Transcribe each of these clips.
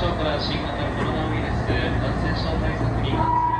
症から新型コロナウイルス感染症対策に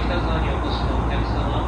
北沢にお越しのお客様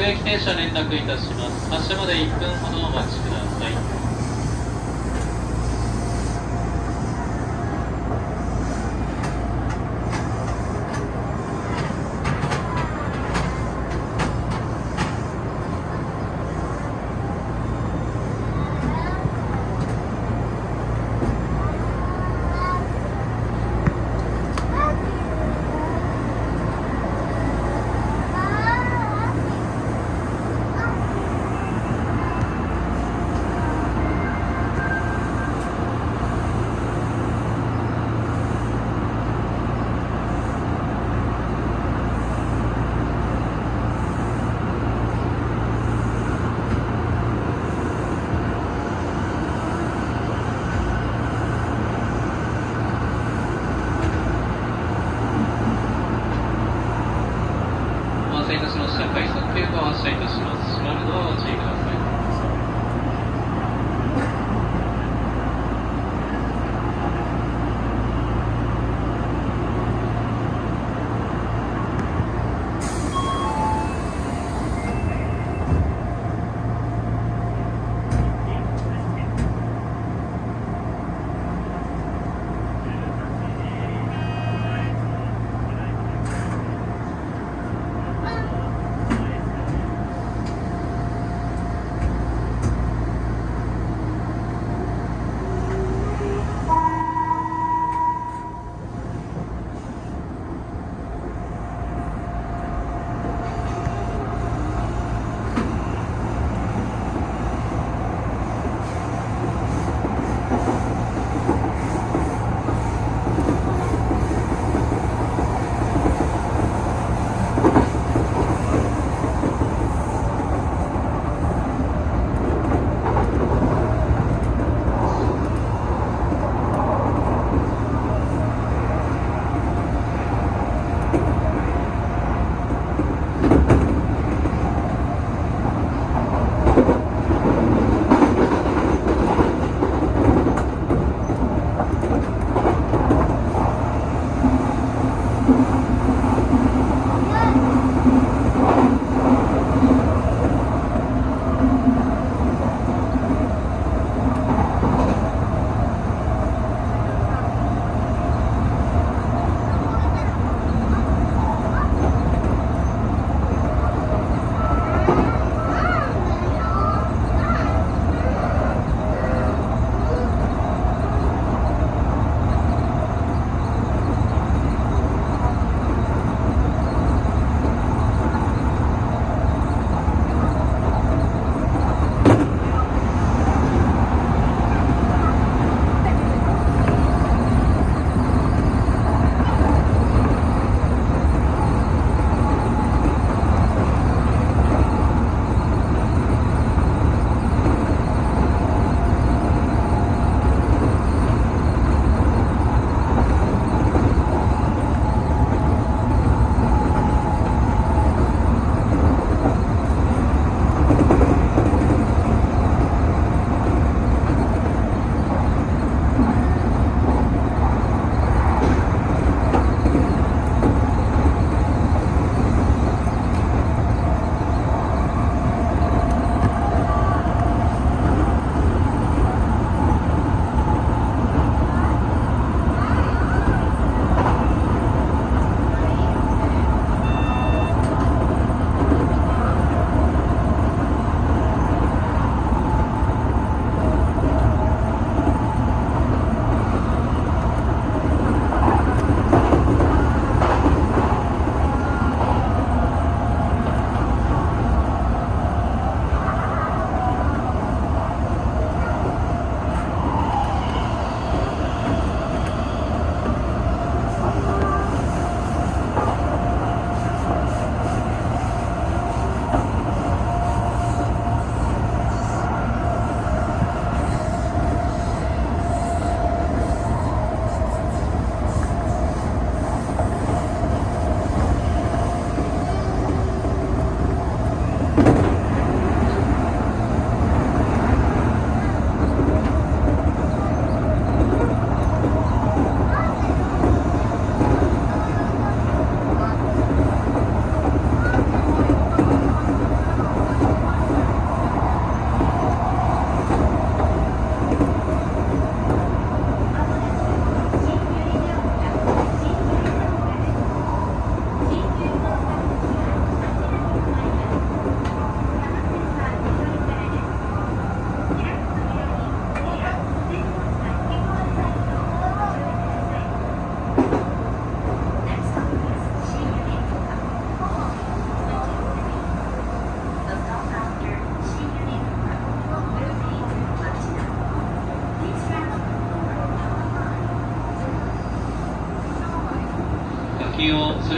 各駅停車連絡いたします。発車まで1分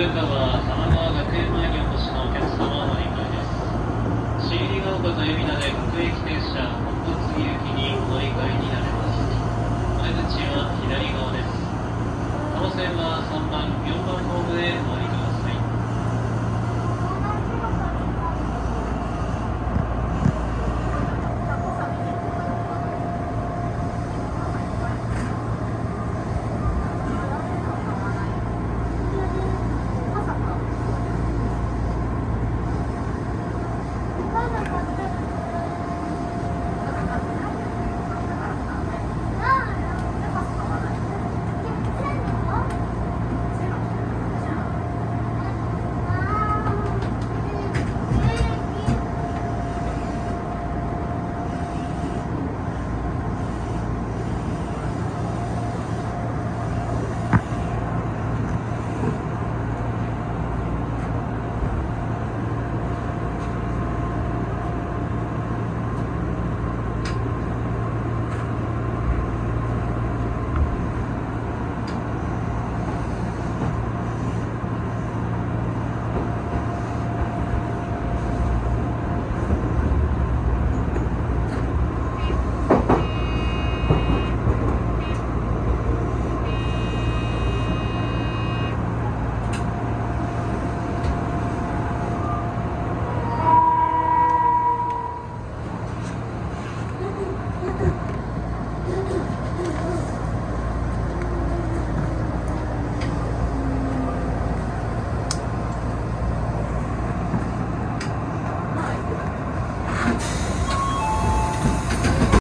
鶴川玉